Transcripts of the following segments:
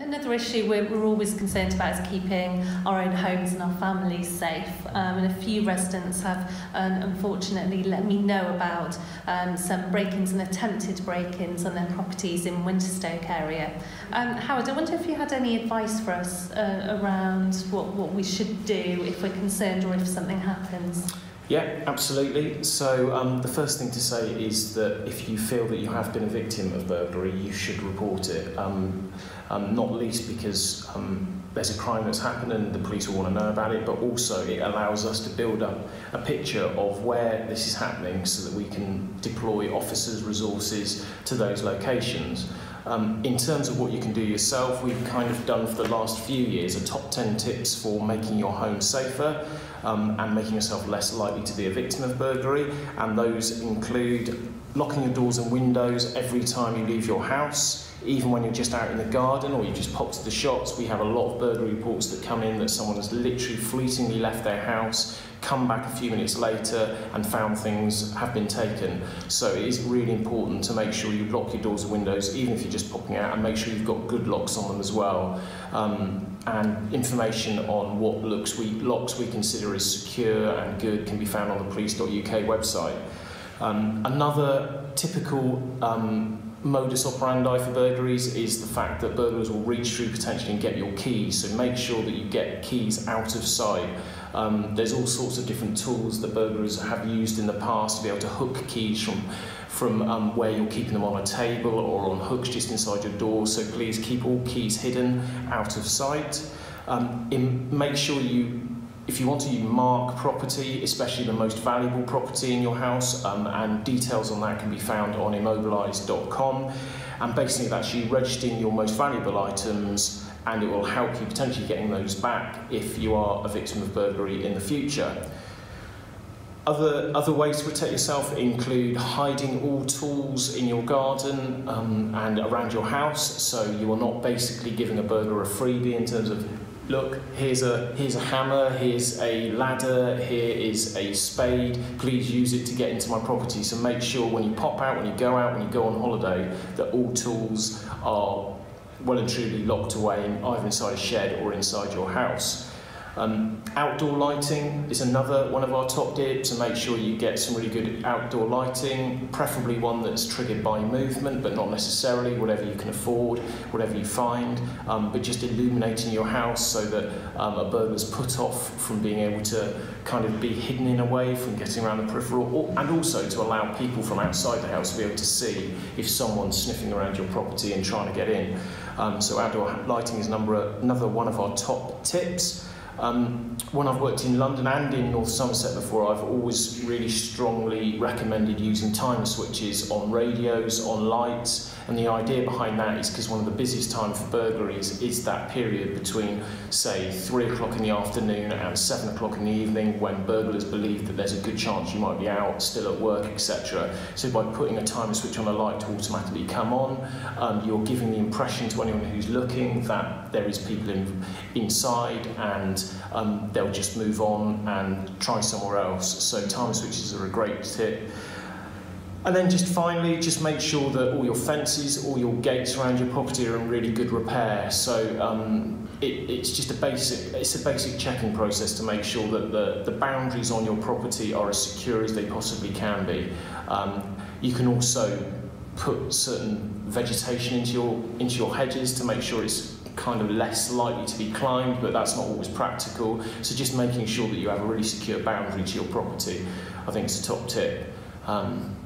another issue we're, we're always concerned about is keeping our own homes and our families safe. Um, and a few residents have um, unfortunately let me know about um, some break-ins and attempted break-ins on their properties in Winterstoke area. Um, Howard, I wonder if you had any advice for us uh, around what, what we should do if we're concerned or if something happens. Yeah, absolutely. So um, the first thing to say is that if you feel that you have been a victim of burglary, you should report it. Um, um, not least because um, there's a crime that's happened and the police will want to know about it, but also it allows us to build up a picture of where this is happening so that we can deploy officers' resources to those locations. Um, in terms of what you can do yourself, we've kind of done for the last few years a top 10 tips for making your home safer um, and making yourself less likely to be a victim of burglary. And those include locking your doors and windows every time you leave your house, even when you're just out in the garden or you just pop to the shops. We have a lot of burglary reports that come in that someone has literally fleetingly left their house, come back a few minutes later and found things have been taken. So it is really important to make sure you lock your doors and windows, even if you're just popping out, and make sure you've got good locks on them as well. Um, and information on what looks we, locks we consider as secure and good can be found on the police.uk website. Um, another typical um, modus operandi for burglaries is the fact that burglars will reach through potentially and get your keys, so make sure that you get keys out of sight. Um, there's all sorts of different tools that burglars have used in the past to be able to hook keys from from um, where you're keeping them on a table or on hooks just inside your door. So please keep all keys hidden out of sight. Um, in, make sure you if you want to mark property, especially the most valuable property in your house, um, and details on that can be found on immobilise.com. And basically, that's you registering your most valuable items, and it will help you potentially getting those back if you are a victim of burglary in the future. Other, other ways to protect yourself include hiding all tools in your garden um, and around your house, so you are not basically giving a burglar a freebie in terms of look, here's a, here's a hammer, here's a ladder, here is a spade, please use it to get into my property. So make sure when you pop out, when you go out, when you go on holiday, that all tools are well and truly locked away either inside a shed or inside your house. Um, outdoor lighting is another one of our top tips, to make sure you get some really good outdoor lighting, preferably one that's triggered by movement, but not necessarily, whatever you can afford, whatever you find, um, but just illuminating your house so that um, a burglar's put off from being able to kind of be hidden in a way from getting around the peripheral, or, and also to allow people from outside the house to be able to see if someone's sniffing around your property and trying to get in. Um, so outdoor lighting is number, another one of our top tips. Um, when I've worked in London and in North Somerset before, I've always really strongly recommended using time switches on radios, on lights, and the idea behind that is because one of the busiest times for burglaries is that period between, say, 3 o'clock in the afternoon and 7 o'clock in the evening when burglars believe that there's a good chance you might be out, still at work, etc. So by putting a timer switch on a light to automatically come on, um, you're giving the impression to anyone who's looking that there is people in, inside and um, they'll just move on and try somewhere else. So timer switches are a great tip. And then just finally, just make sure that all your fences, all your gates around your property are in really good repair. So um, it, it's just a basic, it's a basic checking process to make sure that the, the boundaries on your property are as secure as they possibly can be. Um, you can also put certain vegetation into your, into your hedges to make sure it's kind of less likely to be climbed, but that's not always practical. So just making sure that you have a really secure boundary to your property, I think is a top tip. Um,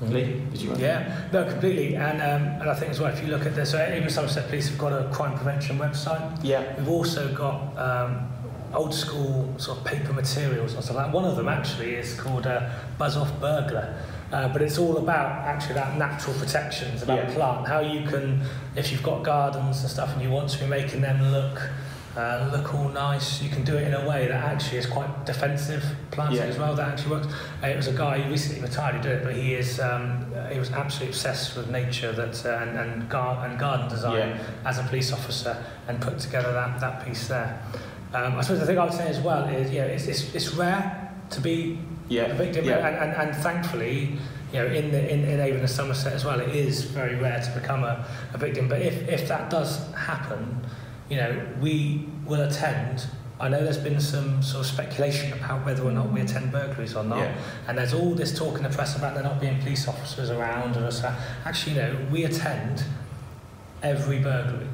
Lee, did you? Yeah, no, completely. And um, and I think as well, if you look at this, so Avon Somerset Police have got a crime prevention website. Yeah. We've also got um, old school sort of paper materials and stuff like that. One of them actually is called uh, Buzz Off Burglar. Uh, but it's all about actually that natural protections about Yeah. plant, how you can, if you've got gardens and stuff and you want to be making them look uh, look all nice, you can do it in a way that actually is quite defensive planting Yeah. as well. That actually works. Uh, it was a guy who recently retired who did it, but he is um, he was absolutely obsessed with nature that uh, and and, gar- and garden design Yeah. as a police officer and put together that that piece there. Um, I suppose the thing I would say as well is, yeah, it's, it's, it's rare to be Yeah, victim, yeah. and, and, and thankfully, you know, in, the, in, in Avon and Somerset as well, it is very rare to become a, a victim. But if, if that does happen, you know, we will attend. I know there's been some sort of speculation about whether or not we attend burglaries or not. Yeah. And there's all this talk in the press about there not being police officers around. And so actually, you know, we attend every burglary.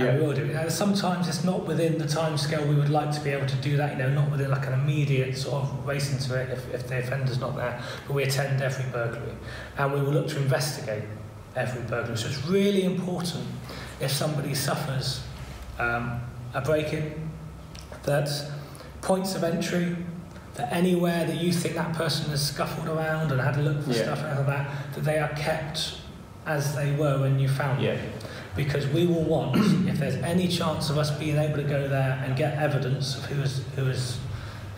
And Yeah. we will do it. And sometimes it's not within the time scale we would like to be able to do that, you know, not within like an immediate sort of race into it if, if the offender's not there. But we attend every burglary. And we will look to investigate every burglary. So it's really important if somebody suffers um, a break-in that points of entry that anywhere that you think that person has scuffled around and had a look for Yeah. stuff out of that, that they are kept as they were when you found Yeah. them. because we will want, if there's any chance of us being able to go there and get evidence of who has, who has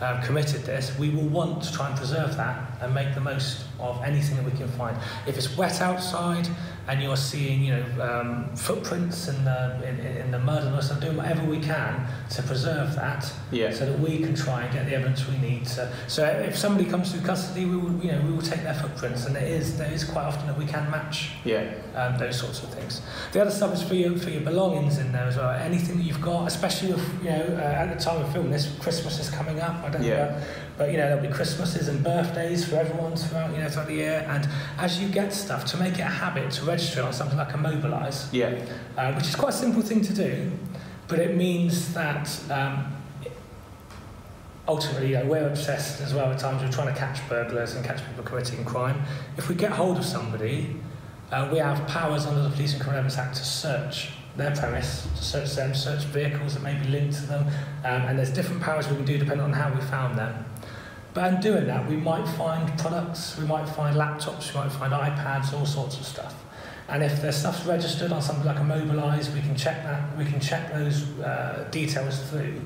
uh, committed this, we will want to try and preserve that. And make the most of anything that we can find. If it's wet outside and you're seeing, you know, um, footprints in the, in, in the mud and stuff, doing whatever we can to preserve that Yeah. so that we can try and get the evidence we need. To, so if somebody comes through custody, we will, you know, we will take their footprints, and it is there is quite often that we can match Yeah. um, those sorts of things. The other stuff is for your for your belongings in there as well. Anything that you've got, especially with you know uh, at the time of filming this, Christmas is coming up. I don't Yeah. know, but you know there'll be Christmases and birthdays for everyone throughout you know throughout the year. And as you get stuff, to make it a habit to register on something like Immobilise, Yeah. uh, which is quite a simple thing to do, but it means that um, ultimately, you know, we're obsessed as well at times with trying to catch burglars and catch people committing crime. If we get hold of somebody, uh, we have powers under the Police and Criminal Evidence Act to search their premise to search them, search vehicles that may be linked to them, um, and there's different powers we can do depending on how we found them. But in doing that, we might find products, we might find laptops, we might find iPads, all sorts of stuff. And if their stuff's registered on something like a mobilise, we can check that, we can check those uh, details through.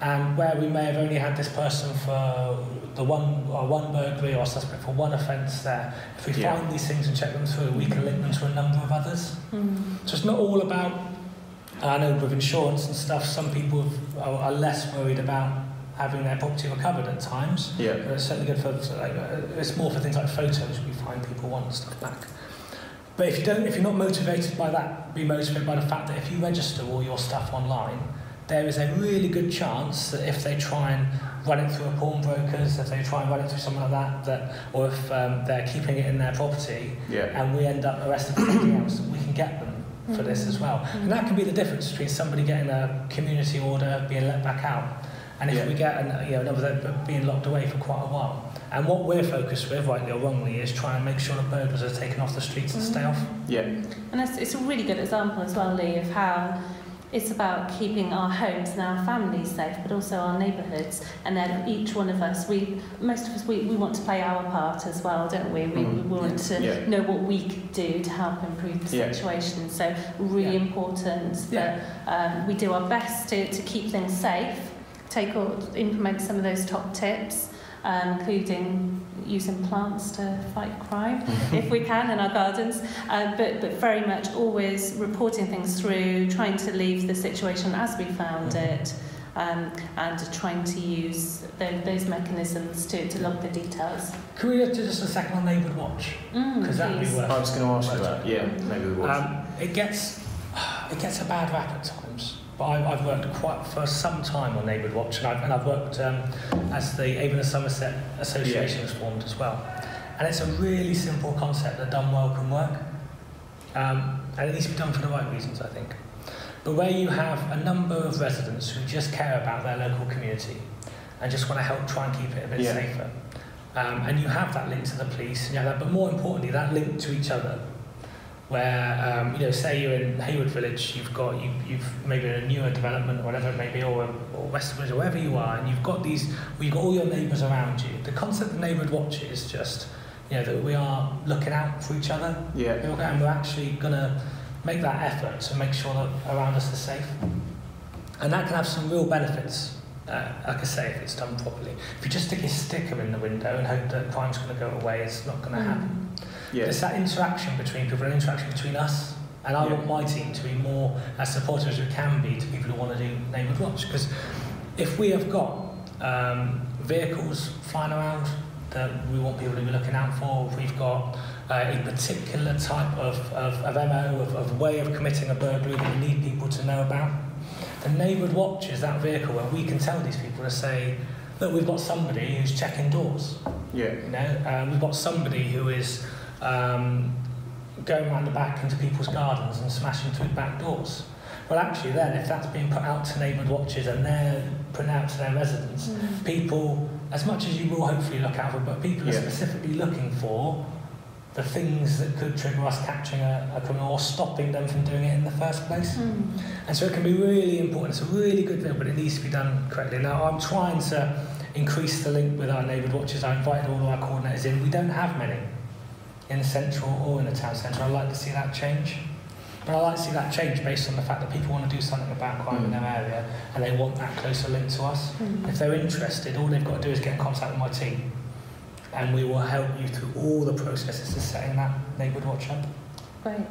And where we may have only had this person for the one or one burglary or suspect for one offence there, if we Yeah. find these things and check them through, we can link them to a number of others. Mm. So it's not all about, I know with insurance and stuff, some people have- are, are less worried about having their property recovered at times. Yeah. But it's certainly good for, like, uh, it's more for things like photos, we find people want stuff back. But if you don't, if you're not motivated by that, be motivated by the fact that if you register all your stuff online, there is a really good chance that if they try and run it through a pawnbrokers, if they try and run it through someone like that, that or if um, they're keeping it in their property, Yeah. and we end up arresting for something else, we can get them for mm. this as well. And mm. that can be the difference between somebody getting a community order, being let back out, and if Yeah. we get an, you know, another being locked away for quite a while. And what we're focused with, rightly or wrongly, is trying to make sure that burglars are taken off the streets and stay mm. off. Yeah. And it's, it's a really good example as well, Lee, of how It's about keeping our homes and our families safe, but also our neighbourhoods. And then each one of us, we, most of us, we, we want to play our part as well, don't we? We, mm. we mm-hmm. want to yeah. know what we could do to help improve the yeah. situation. So really yeah. important that um, we do our best to, to keep things safe, take or implement some of those top tips, um, including using plants to fight crime if we can in our gardens, uh, but, but very much always reporting things through, trying to leave the situation as we found it, um, and trying to use tho- those mechanisms to, to log the details. Can we do just a second on neighbourhood watch? Mm, that'd be please. worth I was going to ask you that. Yeah. Maybe we will. Um, it gets it gets a bad rap at times. But I've, I've worked quite for some time on Neighbourhood Watch, and I've, and I've worked um, as the Avon and Somerset Association has formed as well. And it's a really simple concept that done well can work. Um, and it needs to be done for the right reasons, I think. But where you have a number of residents who just care about their local community and just want to help try and keep it a bit Yeah. safer, um, and you have that link to the police, and you have that, but more importantly, that link to each other where um, you know, say you're in Haywood Village, you've got you, you've maybe a newer development or whatever it may be, or, or West Village, or wherever you are, and you've got these, well, you've got all your neighbours around you. The concept of neighbourhood watch is just, you know, that we are looking out for each other, yeah. and we're actually going to make that effort to make sure that around us is safe, and that can have some real benefits. Uh, like I say, if it's done properly. If you just stick a sticker in the window and hope that crime's going to go away, it's not going to happen. Yeah. It's that interaction between people, an interaction between us. And I Yeah. want my team to be more as supportive as we can be to people who want to do neighbourhood watch. Because if we have got um, vehicles flying around that we want people to be looking out for. if We've got uh, a particular type of, of, of MO, of, of way of committing a burglary that we need people to know about. The neighbourhood watch is that vehicle where we can tell these people to say, look, we've got somebody who's checking doors. Yeah. You know, uh, we've got somebody who is um, going around the back into people's gardens and smashing through back doors. Well, actually, then, if that's being put out to neighbourhood watches and they're putting out to their residents, Mm. people, as much as you will hopefully look out for, but people are specifically looking for the things that could trigger us catching a, a criminal or stopping them from doing it in the first place. Mm. And so it can be really important. It's a really good bill, but it needs to be done correctly. Now, I'm trying to increase the link with our neighbourhood watches. I invited all of our coordinators in. We don't have many in central or in the town centre. I'd like to see that change. But I'd like to see that change based on the fact that people want to do something about crime mm. in their area and they want that closer link to us. Mm. If they're interested, all they've got to do is get in contact with my team and we will help you through all the processes of setting that neighbourhood watch up. Great.